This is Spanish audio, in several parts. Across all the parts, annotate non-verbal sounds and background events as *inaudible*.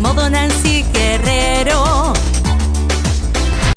Modo Nancy Guerrero.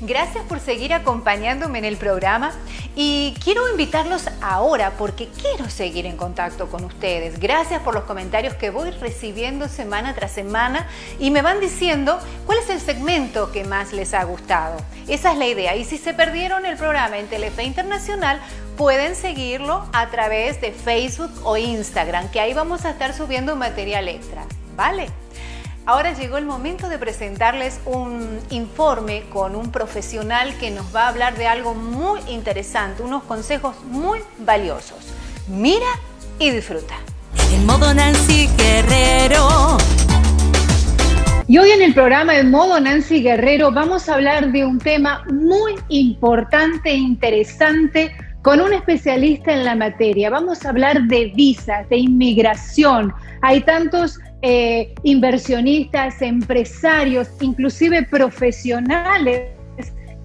Gracias por seguir acompañándome en el programa y quiero invitarlos ahora porque quiero seguir en contacto con ustedes. Gracias por los comentarios que voy recibiendo semana tras semana y me van diciendo cuál es el segmento que más les ha gustado. Esa es la idea y si se perdieron el programa en Telefe Internacional pueden seguirlo a través de Facebook o Instagram que ahí vamos a estar subiendo material extra. ¿Vale? Ahora llegó el momento de presentarles un informe con un profesional que nos va a hablar de algo muy interesante, unos consejos muy valiosos. Mira y disfruta. En modo Nancy Guerrero. Y hoy en el programa En modo Nancy Guerrero vamos a hablar de un tema muy importante e interesante con un especialista en la materia. Vamos a hablar de visas, de inmigración. Hay tantos eh, inversionistas, empresarios, inclusive profesionales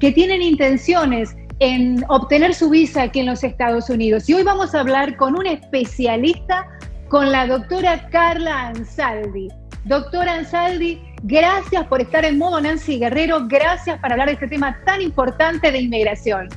que tienen intenciones en obtener su visa aquí en los Estados Unidos. Y hoy vamos a hablar con un especialista, con la doctora Carla Ansaldi. Doctora Ansaldi, gracias por estar en modo Nancy Guerrero, gracias por hablar de este tema tan importante de inmigración.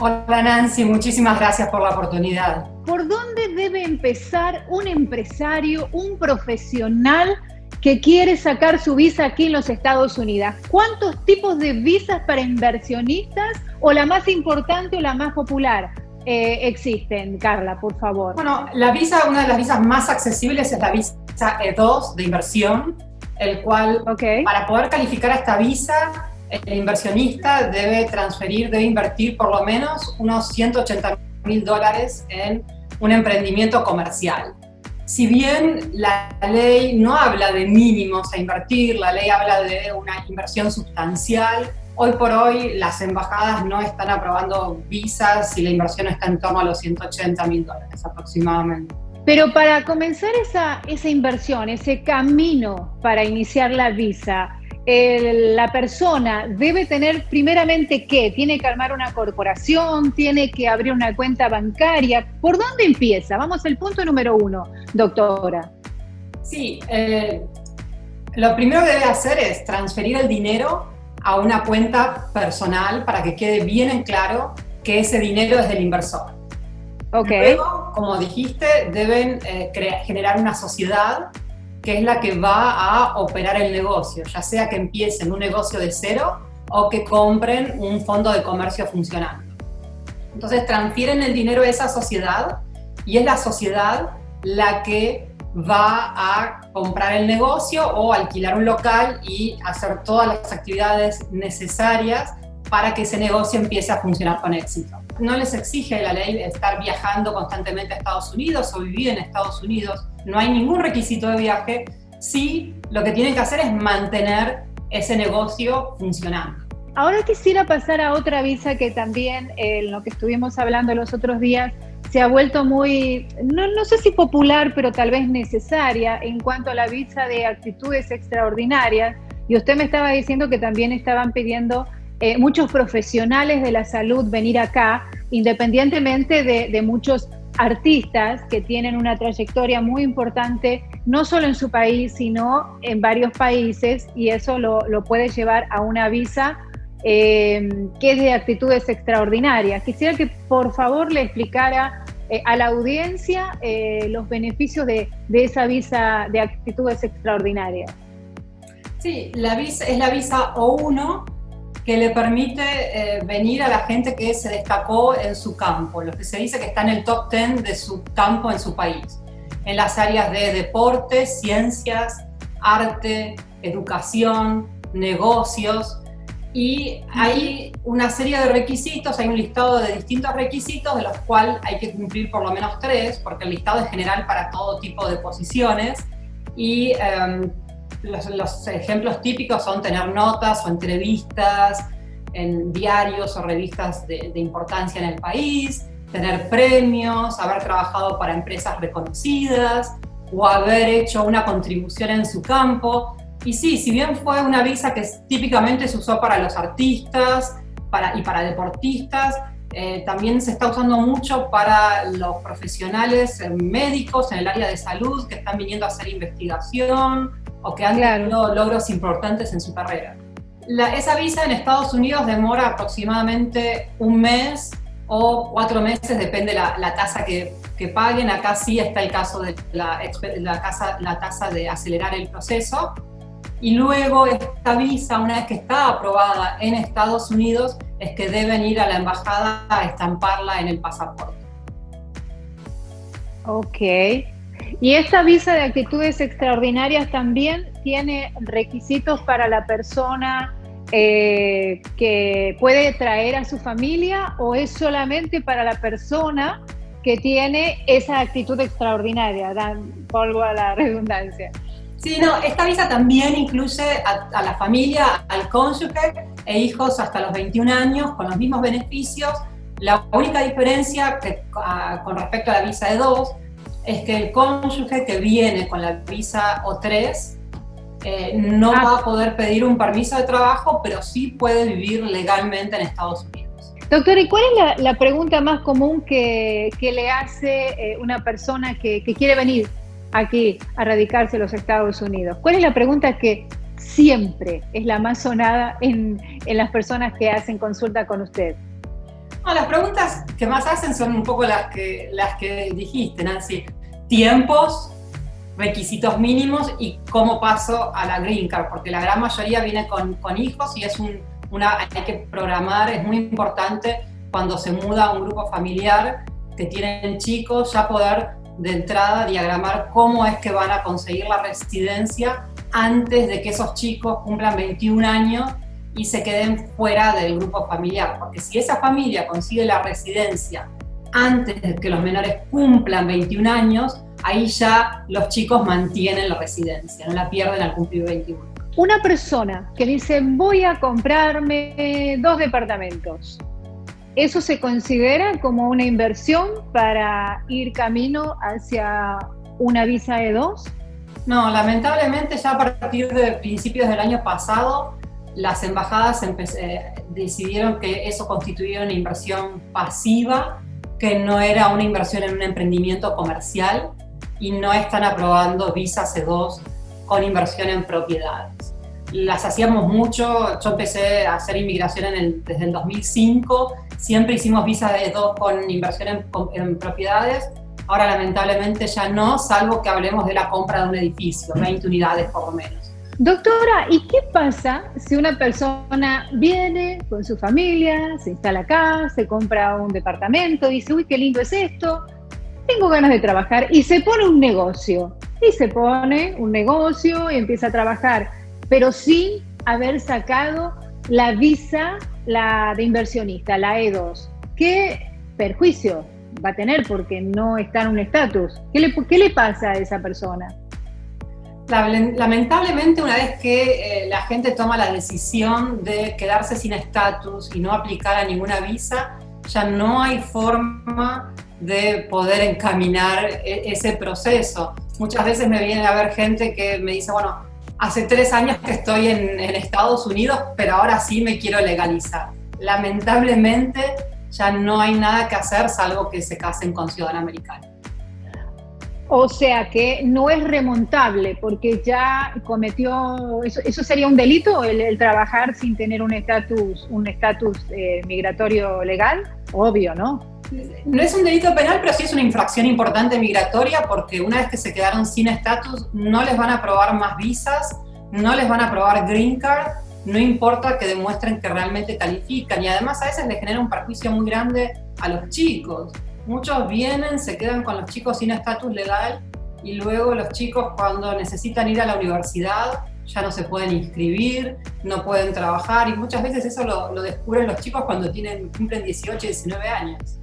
Hola Nancy, muchísimas gracias por la oportunidad. ¿Por dónde debe empezar un empresario, un profesional que quiere sacar su visa aquí en los Estados Unidos? ¿Cuántos tipos de visas para inversionistas o la más importante o la más popular eh, existen, Carla, por favor? Bueno, la visa, una de las visas más accesibles es la visa E2 de inversión, el cual para poder calificar a esta visa el inversionista debe transferir, debe invertir por lo menos unos 180 mil dólares en un emprendimiento comercial. Si bien la ley no habla de mínimos a invertir, la ley habla de una inversión sustancial, hoy por hoy las embajadas no están aprobando visas y la inversión está en torno a los 180 mil dólares aproximadamente. Pero para comenzar esa, esa inversión, ese camino para iniciar la visa, la persona debe tener primeramente qué? Tiene que armar una corporación, tiene que abrir una cuenta bancaria. ¿Por dónde empieza? Vamos al punto número uno, doctora. Sí, eh, lo primero que debe hacer es transferir el dinero a una cuenta personal para que quede bien en claro que ese dinero es del inversor. Okay. Luego, como dijiste, deben eh, generar una sociedad que es la que va a operar el negocio, ya sea que empiecen un negocio de cero o que compren un fondo de comercio funcionando. Entonces transfieren el dinero a esa sociedad y es la sociedad la que va a comprar el negocio o alquilar un local y hacer todas las actividades necesarias para que ese negocio empiece a funcionar con éxito. No les exige la ley estar viajando constantemente a Estados Unidos o vivir en Estados Unidos no hay ningún requisito de viaje, sí lo que tienen que hacer es mantener ese negocio funcionando. Ahora quisiera pasar a otra visa que también, en lo que estuvimos hablando los otros días, se ha vuelto muy, no, no, sé si popular, pero tal vez necesaria en cuanto a la visa de actitudes extraordinarias. Y usted me estaba diciendo que también estaban pidiendo eh, muchos profesionales de la salud venir acá, independientemente de, de muchos artistas que tienen una trayectoria muy importante, no solo en su país, sino en varios países, y eso lo, puede llevar a una visa eh, que es de actitudes extraordinarias. Quisiera que por favor le explicara eh, a la audiencia eh, los beneficios de, de, esa visa de actitudes extraordinarias. Sí, la visa es la visa O1 que le permite eh, venir a la gente que se destacó en su campo, lo que se dice que está en el top 10 de su campo en su país, en las áreas de deporte, ciencias, arte, educación, negocios, y hay una serie de requisitos, hay un listado de distintos requisitos, de los cuales hay que cumplir por lo menos tres, porque el listado es general para todo tipo de posiciones, y em, los, ejemplos típicos son tener notas o entrevistas en diarios o revistas de, importancia en el país, tener premios, haber trabajado para empresas reconocidas o haber hecho una contribución en su campo. Y sí, si bien fue una visa que típicamente se usó para los artistas para, y para deportistas, eh, también se está usando mucho para los profesionales médicos en el área de salud que están viniendo a hacer investigación o que han tenido logros importantes en su carrera. esa visa en Estados Unidos demora aproximadamente un mes o cuatro meses, depende la, la tasa que, que, paguen. Acá sí está el caso de la, la, casa, la tasa de acelerar el proceso. Y luego esta visa, una vez que está aprobada en Estados Unidos, es que deben ir a la embajada a estamparla en el pasaporte. Ok. ¿Y esta visa de actitudes extraordinarias también tiene requisitos para la persona eh, que puede traer a su familia o es solamente para la persona que tiene esa actitud extraordinaria? Dan polvo a la redundancia. Sí, no, esta visa también incluye a, la familia, al cónyuge e hijos hasta los 21 años con los mismos beneficios. La única diferencia con respecto a la visa de dos es que el cónyuge que viene con la visa O3 eh, no ah. va a poder pedir un permiso de trabajo, pero sí puede vivir legalmente en Estados Unidos. Doctor, ¿y cuál es la, pregunta más común que, le hace eh, una persona que, quiere venir aquí a radicarse en los Estados Unidos? ¿Cuál es la pregunta que siempre es la más sonada en, las personas que hacen consulta con usted? las preguntas que más hacen son un poco las que, las que dijiste, Nancy tiempos, requisitos mínimos y cómo paso a la green card, porque la gran mayoría viene con, hijos y es un, una, hay que programar, es muy importante cuando se muda un grupo familiar que tienen chicos, ya poder de entrada diagramar cómo es que van a conseguir la residencia antes de que esos chicos cumplan 21 años y se queden fuera del grupo familiar, porque si esa familia consigue la residencia antes de que los menores cumplan 21 años, ahí ya los chicos mantienen la residencia, no la pierden al cumplir 21. Una persona que dice voy a comprarme dos departamentos, ¿eso se considera como una inversión para ir camino hacia una visa de dos? No, lamentablemente ya a partir de principios del año pasado las embajadas eh, decidieron que eso constituía una inversión pasiva que no era una inversión en un emprendimiento comercial y no están aprobando visas C2 con inversión en propiedades. Las hacíamos mucho, yo empecé a hacer inmigración desde el 2005, siempre hicimos visas de 2 con inversión en, en propiedades, ahora lamentablemente ya no, salvo que hablemos de la compra de un edificio, 20 unidades por lo menos. Doctora, ¿y qué pasa si una persona viene con su familia, se instala acá, se compra un departamento, dice, uy, qué lindo es esto, tengo ganas de trabajar y se pone un negocio? Y se pone un negocio y empieza a trabajar, pero sin haber sacado la visa la de inversionista, la E2. ¿Qué perjuicio va a tener porque no está en un estatus? ¿Qué le, ¿Qué le pasa a esa persona? Lamentablemente, una vez que eh, la gente toma la decisión de quedarse sin estatus y no aplicar a ninguna visa, ya no hay forma de poder encaminar e, ese proceso. Muchas veces me viene a ver gente que me dice, bueno, hace tres años que estoy en, Estados Unidos, pero ahora sí me quiero legalizar. Lamentablemente ya no hay nada que hacer salvo que se casen con ciudadano americano. O sea que no es remontable porque ya cometió, eso, sería un delito, el, trabajar sin tener un estatus un estatus eh, migratorio legal, obvio, ¿no? No es un delito penal, pero sí es una infracción importante migratoria porque una vez que se quedaron sin estatus no les van a aprobar más visas, no les van a aprobar green card, no importa que demuestren que realmente califican y además a veces les genera un perjuicio muy grande a los chicos Muchos vienen, se quedan con los chicos sin estatus legal y luego los chicos cuando necesitan ir a la universidad ya no se pueden inscribir, no pueden trabajar y muchas veces eso lo, descubren los chicos cuando tienen, cumplen 18, 19 años.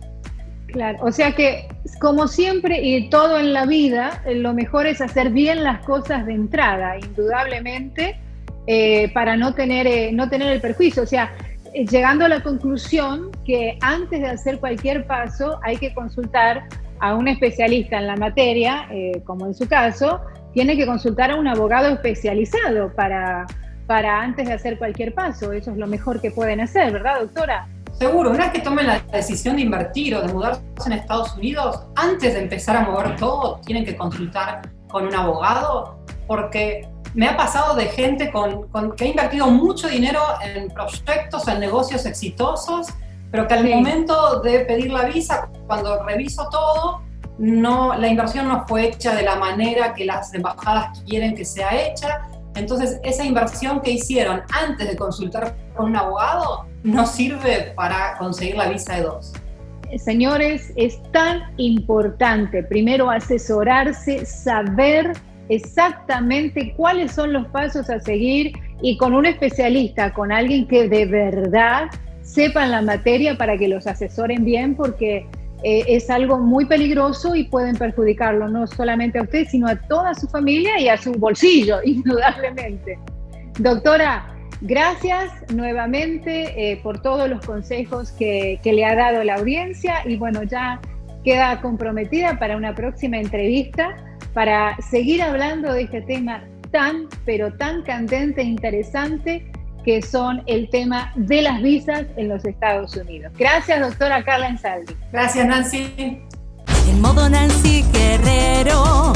Claro, o sea que como siempre y todo en la vida, lo mejor es hacer bien las cosas de entrada, indudablemente, eh, para no tener, eh, no tener el perjuicio. O sea, llegando a la conclusión que antes de hacer cualquier paso hay que consultar a un especialista en la materia, eh, como en su caso, tiene que consultar a un abogado especializado para, para antes de hacer cualquier paso. Eso es lo mejor que pueden hacer, ¿verdad, doctora? Seguro, una vez que tomen la decisión de invertir o de mudarse en Estados Unidos, antes de empezar a mover todo, tienen que consultar con un abogado, porque me ha pasado de gente con, que ha invertido mucho dinero en proyectos, en negocios exitosos, pero que al momento de pedir la visa, cuando reviso todo, no, la inversión no fue hecha de la manera que las embajadas quieren que sea hecha. Entonces, esa inversión que hicieron antes de consultar con un abogado no sirve para conseguir la visa de dos. Señores, es tan importante primero asesorarse, saber exactamente cuáles son los pasos a seguir y con un especialista, con alguien que de verdad sepan la materia para que los asesoren bien, porque eh, es algo muy peligroso y pueden perjudicarlo no solamente a usted, sino a toda su familia y a su bolsillo, *laughs* indudablemente. Doctora, gracias nuevamente eh, por todos los consejos que, que le ha dado la audiencia y bueno, ya queda comprometida para una próxima entrevista para seguir hablando de este tema tan, pero tan candente e interesante que son el tema de las visas en los Estados Unidos. Gracias, doctora Carla Ensaldi. Gracias, Nancy. En modo Nancy Guerrero.